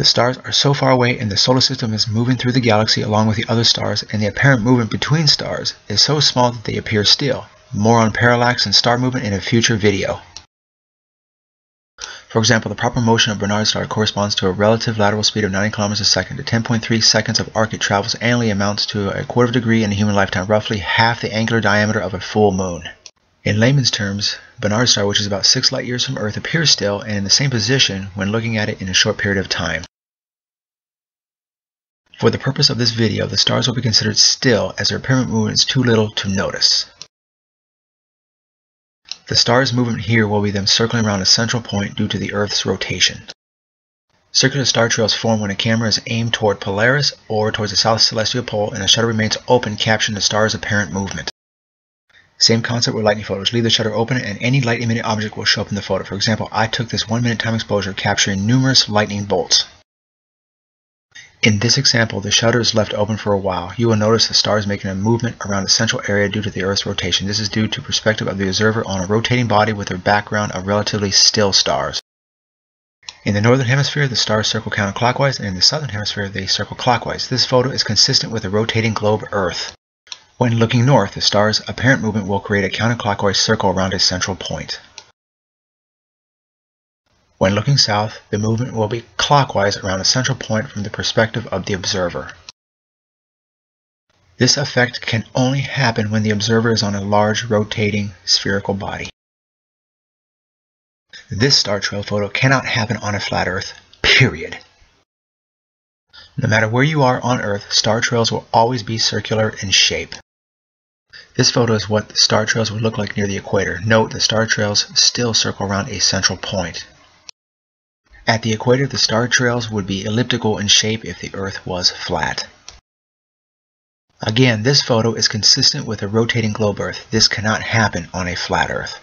The stars are so far away and the solar system is moving through the galaxy along with the other stars and the apparent movement between stars is so small that they appear still. More on parallax and star movement in a future video. For example, the proper motion of Barnard's star corresponds to a relative lateral speed of 90 km a second. The 10.3 seconds of arc it travels annually amounts to a quarter of a degree in a human lifetime, roughly half the angular diameter of a full moon. In layman's terms, Barnard's star, which is about 6 light years from Earth, appears still and in the same position when looking at it in a short period of time. For the purpose of this video, the stars will be considered still as their apparent movement is too little to notice. The star's movement here will be them circling around a central point due to the Earth's rotation. Circular star trails form when a camera is aimed toward Polaris or towards the south celestial pole and the shutter remains open capturing the star's apparent movement. Same concept with lightning photos. Leave the shutter open and any light emitting object will show up in the photo. For example, I took this one minute time exposure capturing numerous lightning bolts. In this example, the shutter is left open for a while. You will notice the star is making a movement around the central area due to the Earth's rotation. This is due to perspective of the observer on a rotating body with a background of relatively still stars. In the northern hemisphere, the stars circle counterclockwise, and in the southern hemisphere, they circle clockwise. This photo is consistent with the rotating globe Earth. When looking north, the star's apparent movement will create a counterclockwise circle around a central point. When looking south, the movement will be clockwise around a central point from the perspective of the observer. This effect can only happen when the observer is on a large rotating spherical body. This star trail photo cannot happen on a flat Earth, period. No matter where you are on Earth, star trails will always be circular in shape. This photo is what star trails would look like near the equator. Note the star trails still circle around a central point. At the equator, the star trails would be elliptical in shape if the Earth was flat. Again, this photo is consistent with a rotating globe Earth. This cannot happen on a flat Earth.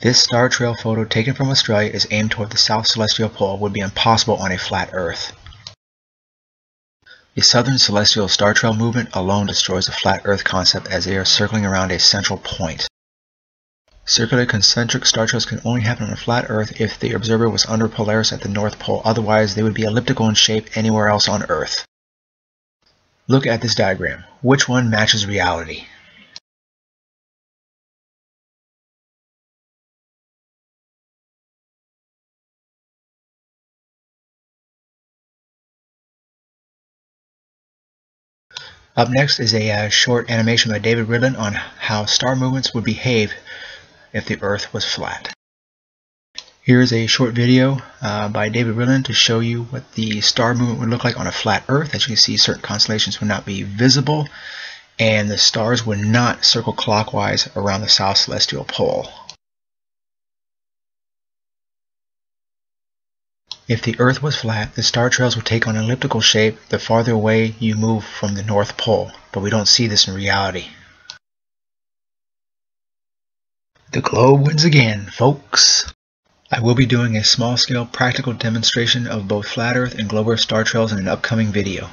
This star trail photo taken from Australia is aimed toward the south celestial pole would be impossible on a flat Earth. The southern celestial star trail movement alone destroys the flat Earth concept as they are circling around a central point. Circular concentric star trails can only happen on a flat Earth if the observer was under Polaris at the North Pole, otherwise they would be elliptical in shape anywhere else on Earth. Look at this diagram. Which one matches reality? Up next is a uh, short animation by David Ridlen on how star movements would behave if the Earth was flat. Here is a short video uh, by David Ridlen to show you what the star movement would look like on a flat Earth. As you can see, certain constellations would not be visible, and the stars would not circle clockwise around the south celestial pole. If the Earth was flat, the star trails would take on an elliptical shape the farther away you move from the North Pole, but we don't see this in reality. The globe wins again, folks. I will be doing a small-scale practical demonstration of both flat Earth and globe Earth star trails in an upcoming video.